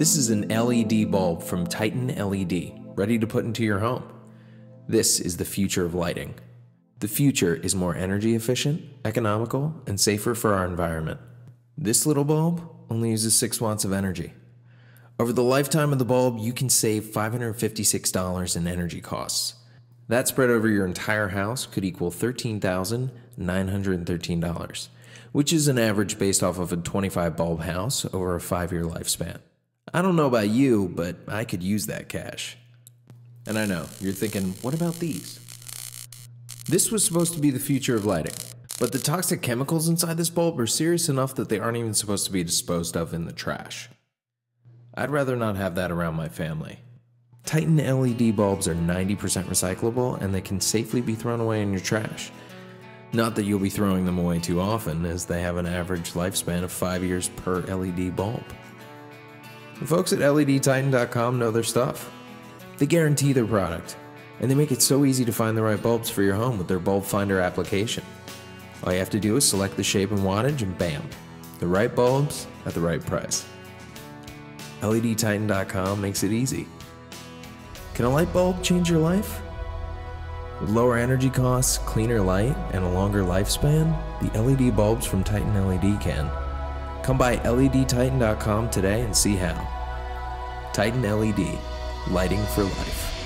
This is an LED bulb from Titan LED, ready to put into your home. This is the future of lighting. The future is more energy efficient, economical, and safer for our environment. This little bulb only uses 6 watts of energy. Over the lifetime of the bulb, you can save $556 in energy costs. That spread over your entire house could equal $13,913, which is an average based off of a 25 bulb house over a 5 year lifespan. I don't know about you, but I could use that cash. And I know, you're thinking, what about these? This was supposed to be the future of lighting, but the toxic chemicals inside this bulb are serious enough that they aren't even supposed to be disposed of in the trash. I'd rather not have that around my family. Titan LED bulbs are 90% recyclable and they can safely be thrown away in your trash. Not that you'll be throwing them away too often, as they have an average lifespan of 5 years per LED bulb. The folks at LEDTitan.com know their stuff. They guarantee their product, and they make it so easy to find the right bulbs for your home with their Bulb Finder application. All you have to do is select the shape and wattage, and bam, the right bulbs at the right price. LEDTitan.com makes it easy. Can a light bulb change your life? With lower energy costs, cleaner light, and a longer lifespan, the LED bulbs from Titan LED can. Come by LEDTitan.com today and see how. Titan LED, lighting for life.